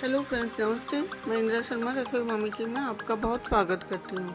Hello friends, नमस्ते। मैं इंदिरा शर्मा, रसोई मामी की में आपका बहुत स्वागत करती हूँ।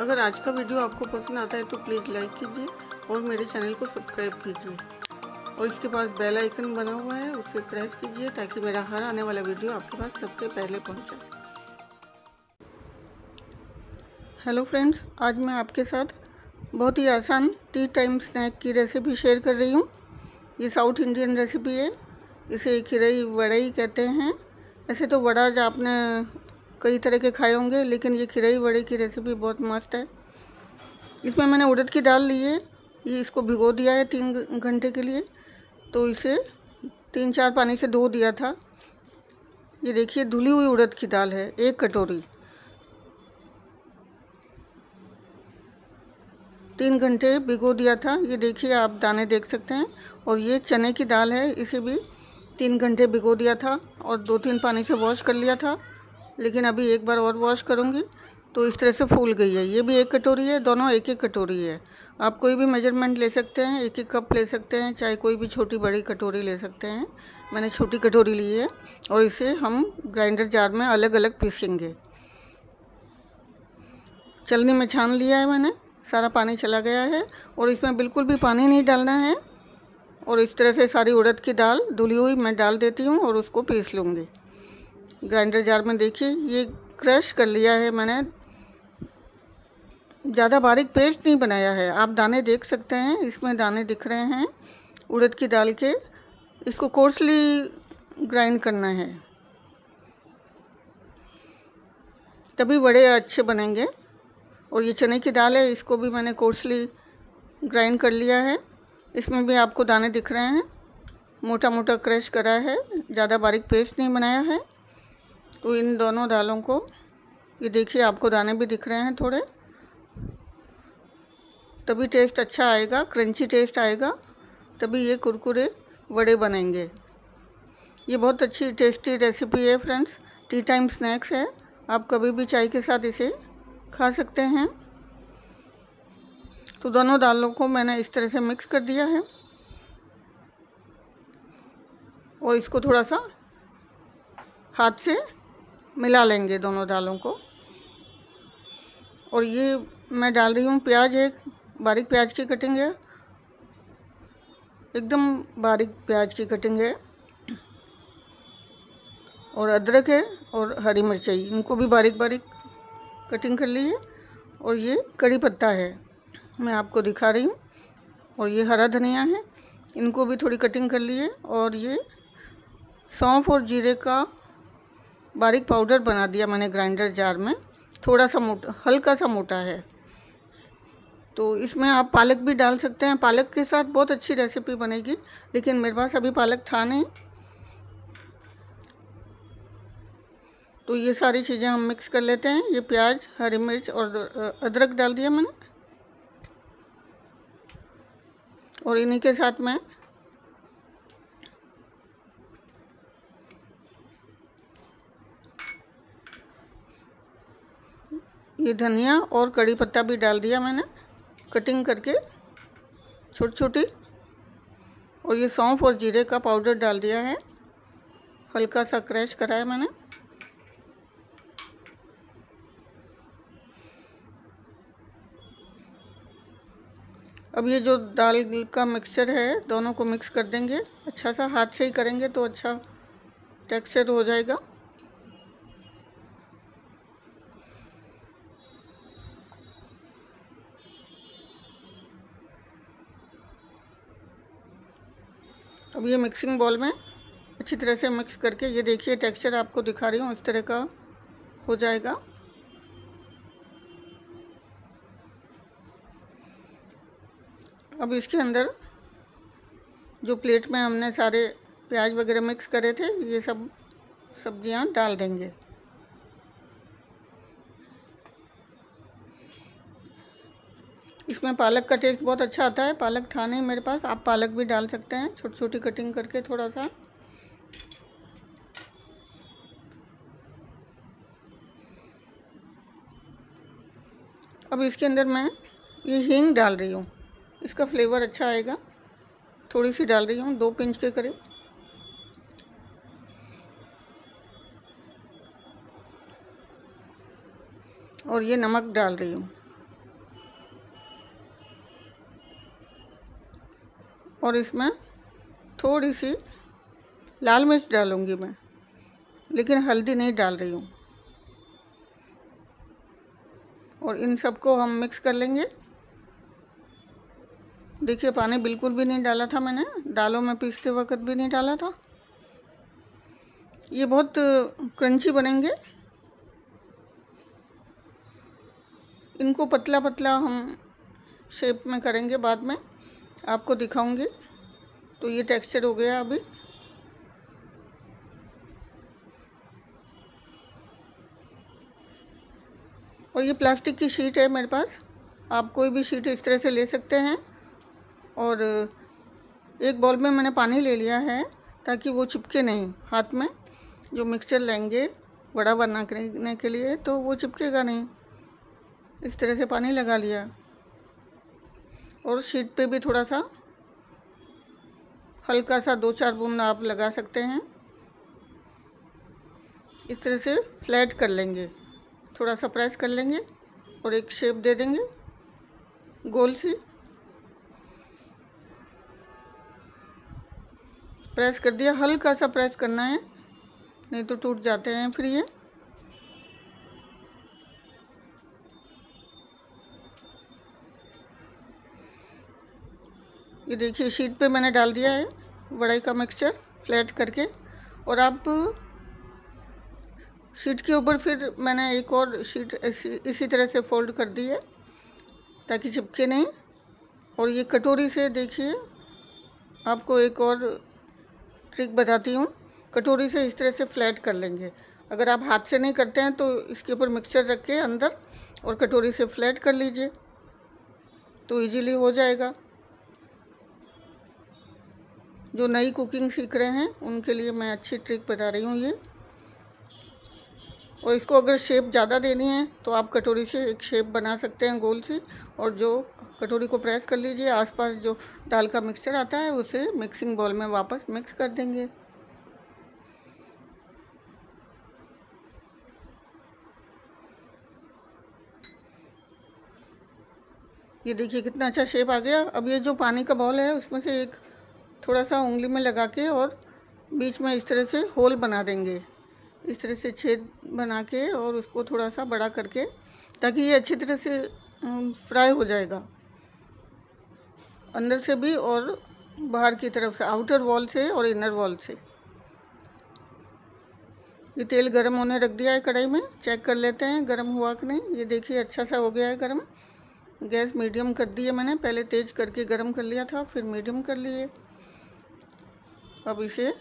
अगर आज का वीडियो आपको पसंद आता है तो प्लीज़ लाइक कीजिए और मेरे चैनल को सब्सक्राइब कीजिए। और इसके पास बेल आइकन बना हुआ है, उसे प्रेस कीजिए ताकि मेरा हर आने वाला वीडियो आपके पास सबसे पहले पहुँचे। हेलो फ्रेंड्स, आज मैं आपके साथ बहुत ही आसान टी टाइम स्नैक की रेसिपी शेयर कर रही हूँ। ये साउथ इंडियन रेसिपी है। इसे खिरई वड़ई कहते हैं। ऐसे तो वड़ा आपने कई तरह के खाए होंगे, लेकिन ये खिरई वड़े की रेसिपी बहुत मस्त है। इसमें मैंने उड़द की दाल ली है, ये इसको भिगो दिया है तीन घंटे के लिए तो इसे तीन चार पानी से धो दिया था। ये देखिए, धुली हुई उड़द की दाल है, एक कटोरी। तीन घंटे भिगो दिया था, ये देखिए आप दाने देख सकते हैं, और ये चने की दाल है, इसे भी तीन घंटे भिगो दिया था और दो तीन पानी से वॉश कर लिया था। लेकिन अभी एक बार और वॉश करूँगी तो इस तरह से फूल गई है। ये भी एक कटोरी है, दोनों एक एक कटोरी है। आप कोई भी मेज़रमेंट ले सकते हैं, एक एक कप ले सकते हैं, चाहे कोई भी छोटी बड़ी कटोरी ले सकते हैं। मैंने छोटी कटोरी ली है और इसे हम ग्राइंडर जार में अलग अलग पीसेंगे। चलनी में छान लिया है मैंने, सारा पानी चला गया है और इसमें बिल्कुल भी पानी नहीं डालना है। और इस तरह से सारी उड़द की दाल धुली हुई मैं डाल देती हूँ और उसको पीस लूँगी। ग्राइंडर जार में देखिए, ये क्रश कर लिया है मैंने। ज़्यादा बारीक पेस्ट नहीं बनाया है। आप दाने देख सकते हैं, इसमें दाने दिख रहे हैं, उड़द की दाल के। इसको कोर्सली ग्राइंड करना है। तभी बड़े अच्छे बनेंगे। और ये चने की दाल है, इसको भी मैंने कोर्सली ग्राइंड कर लिया है। इसमें भी आपको दाने दिख रहे हैं। मोटा मोटा क्रश करा है, ज़्यादा बारीक पेस्ट नहीं बनाया है। तो इन दोनों दालों को, ये देखिए आपको दाने भी दिख रहे हैं थोड़े। तभी टेस्ट अच्छा आएगा, क्रंची टेस्ट आएगा, तभी ये कुरकुरे वड़े बनेंगे। ये बहुत अच्छी टेस्टी रेसिपी है फ्रेंड्स। टी टाइम स्नैक्स है। आप कभी भी चाय के साथ इसे खा सकते हैं। तो दोनों दालों को मैंने इस तरह से मिक्स कर दिया है। और इसको थोड़ा सा हाथ से मिला लेंगे दोनों दालों को। और ये मैं डाल रही हूँ प्याज, एक बारीक प्याज की कटिंग है। एकदम बारीक प्याज की कटिंग है। और अदरक है और हरी मिर्चाई इनको भी बारीक बारीक कटिंग कर ली है। और ये कड़ी पत्ता है। मैं आपको दिखा रही हूँ। और ये हरा धनिया है। इनको भी थोड़ी कटिंग कर लिए। और ये सौंफ और जीरे का बारीक पाउडर बना दिया मैंने ग्राइंडर जार में। थोड़ा सा मोटा, हल्का सा मोटा है। तो इसमें आप पालक भी डाल सकते हैं। पालक के साथ बहुत अच्छी रेसिपी बनेगी। लेकिन मेरे पास अभी पालक था नहीं। तो ये सारी चीज़ें हम मिक्स कर लेते हैं। ये प्याज, हरी मिर्च और अदरक डाल दिया मैंने। और इन्हीं के साथ मैं ये धनिया और कड़ी पत्ता भी डाल दिया मैंने कटिंग करके छोटी छोटी और ये सौंफ और जीरे का पाउडर डाल दिया है। हल्का सा क्रैश करा है मैंने। अब ये जो दाल का मिक्सचर है, दोनों को मिक्स कर देंगे। अच्छा सा हाथ से ही करेंगे तो अच्छा टेक्सचर हो जाएगा। अब ये मिक्सिंग बॉल में अच्छी तरह से मिक्स करके, ये देखिए टेक्सचर आपको दिखा रही हूँ, इस तरह का हो जाएगा। अब इसके अंदर जो प्लेट में हमने सारे प्याज वगैरह मिक्स करे थे, ये सब सब्ज़ियाँ डाल देंगे। इसमें पालक का टेस्ट बहुत अच्छा आता है। पालक था नहीं मेरे पास, आप पालक भी डाल सकते हैं। छोटी छोटी कटिंग करके थोड़ा सा अब इसके अंदर मैं ये हींग डाल रही हूँ। इसका फ्लेवर अच्छा आएगा। थोड़ी सी डाल रही हूँ, दो पिंच के करीब। और ये नमक डाल रही हूँ। और इसमें थोड़ी सी लाल मिर्च डालूँगी मैं, लेकिन हल्दी नहीं डाल रही हूँ। और इन सबको हम मिक्स कर लेंगे। देखिए, पानी बिल्कुल भी नहीं डाला था मैंने। दालों में पीसते वक्त भी नहीं डाला था। ये बहुत क्रंची बनेंगे। इनको पतला पतला हम शेप में करेंगे बाद में। आपको दिखाऊँगी। तो ये टेक्सचर हो गया अभी। और ये प्लास्टिक की शीट है मेरे पास। आप कोई भी शीट इस तरह से ले सकते हैं। और एक बॉल में मैंने पानी ले लिया है ताकि वो चिपके नहीं हाथ में। जो मिक्सचर लेंगे बड़ा बनाने के लिए तो वो चिपकेगा नहीं। इस तरह से पानी लगा लिया। और शीट पे भी थोड़ा सा हल्का सा दो चार बूंद आप लगा सकते हैं। इस तरह से फ्लैट कर लेंगे। थोड़ा सा प्रेस कर लेंगे और एक शेप दे देंगे। गोल सी। प्रेस कर दिया। हल्का सा प्रेस करना है, नहीं तो टूट जाते हैं फिर ये। ये देखिए, शीट पे मैंने डाल दिया है वड़ाई का मिक्सचर फ्लैट करके। और आप शीट के ऊपर फिर मैंने एक और शीट इसी इसी तरह से फोल्ड कर दी है, ताकि चिपके नहीं। और ये कटोरी से देखिए, आपको एक और ट्रिक बताती हूँ। कटोरी से इस तरह से फ्लैट कर लेंगे। अगर आप हाथ से नहीं करते हैं तो इसके ऊपर मिक्सचर रख के अंदर और कटोरी से फ्लैट कर लीजिए। तो इजीली हो जाएगा। जो नई कुकिंग सीख रहे हैं, उनके लिए मैं अच्छी ट्रिक बता रही हूँ ये। और इसको अगर शेप ज़्यादा देनी है तो आप कटोरी से एक शेप बना सकते हैं गोल सी और जो कटोरी को प्रेस कर लीजिए, आसपास जो दाल का मिक्सर आता है, उसे मिक्सिंग बॉल में वापस मिक्स कर देंगे। ये देखिए कितना अच्छा शेप आ गया। अब ये जो पानी का बॉल है, उसमें से एक थोड़ा सा उंगली में लगा के और बीच में इस तरह से होल बना देंगे। इस तरह से छेद बना के और उसको थोड़ा सा बड़ा करके, ताकि ये अच्छी तरह से फ्राई हो जाएगा। अंदर से भी और बाहर की तरफ़ से आउटर वॉल से और इनर वॉल से। ये तेल गरम होने रख दिया है कढ़ाई में चेक कर लेते हैं, गरम हुआ कि नहीं। ये देखिए अच्छा सा हो गया है गरम। गैस मीडियम कर दी है मैंने, पहले तेज़ करके गरम कर लिया था, फिर मीडियम कर लिए। अब इसे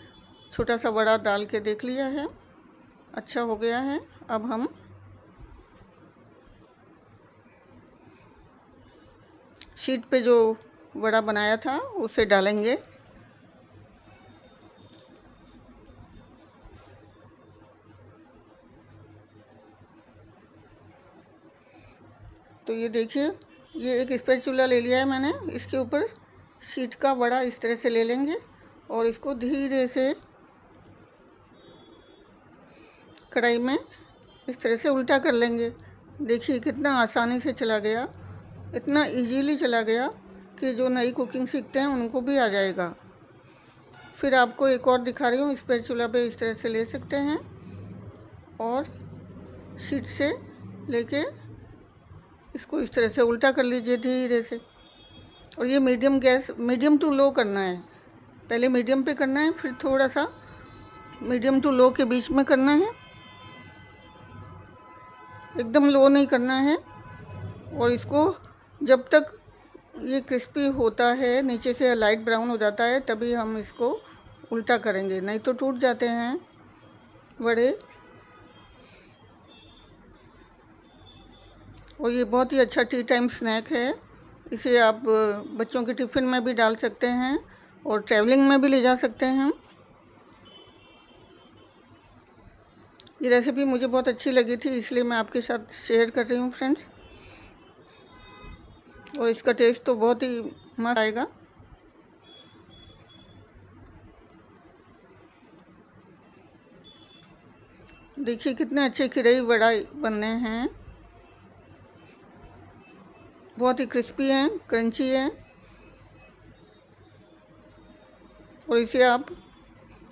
छोटा सा बड़ा डाल के देख लिया है। अच्छा हो गया है। अब हम शीट पे जो वड़ा बनाया था, उसे डालेंगे। तो ये देखिए, ये एक स्पेचुला ले लिया है मैंने, इसके ऊपर शीट का बड़ा इस तरह से ले लेंगे और इसको धीरे से कढ़ाई में इस तरह से उल्टा कर लेंगे। देखिए कितना आसानी से चला गया, इतना इजीली चला गया। कि जो नई कुकिंग सीखते हैं, उनको भी आ जाएगा। फिर आपको एक और दिखा रही हूँ इस पर चूल्हा पे इस तरह से ले सकते हैं और शीट से लेके इसको इस तरह से उल्टा कर लीजिए धीरे से। और ये medium gas medium to low करना है। पहले मीडियम पे करना है, फिर थोड़ा सा मीडियम टू लो के बीच में करना है। एकदम लो नहीं करना है। और इसको जब तक ये क्रिस्पी होता है, नीचे से लाइट ब्राउन हो जाता है, तभी हम इसको उल्टा करेंगे। नहीं तो टूट जाते हैं बड़े और ये बहुत ही अच्छा टी टाइम स्नैक है। इसे आप बच्चों के टिफ़िन में भी डाल सकते हैं और ट्रैवलिंग में भी ले जा सकते हैं। ये रेसिपी मुझे बहुत अच्छी लगी थी, इसलिए मैं आपके साथ शेयर कर रही हूँ फ्रेंड्स और इसका टेस्ट तो बहुत ही मस्त आएगा। देखिए कितने अच्छे खिरई बड़ा बनने हैं। बहुत ही क्रिस्पी हैं क्रंची हैं। और इसे आप,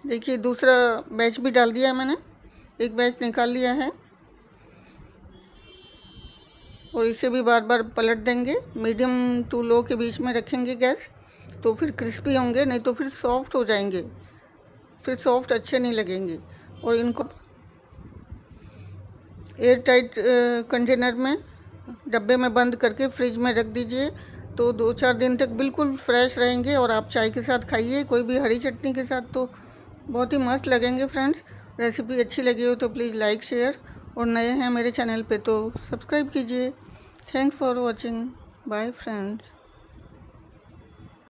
देखिए दूसरा बैच भी डाल दिया है मैंने, एक बैच निकाल लिया है। और इसे भी बार बार पलट देंगे। मीडियम टू लो के बीच में रखेंगे गैस तो फिर क्रिस्पी होंगे, नहीं तो फिर सॉफ्ट हो जाएँगे। फिर सॉफ्ट अच्छे नहीं लगेंगे। और इनको एयर टाइट कंटेनर में, डब्बे में बंद करके फ्रिज में रख दीजिए। तो दो चार दिन तक बिल्कुल फ्रेश रहेंगे और आप चाय के साथ खाइए, कोई भी हरी चटनी के साथ तो बहुत ही मस्त लगेंगे फ्रेंड्स। रेसिपी अच्छी लगी हो तो प्लीज़ लाइक, शेयर और नए हैं मेरे चैनल पे तो सब्सक्राइब कीजिए। Thanks for watching bye friends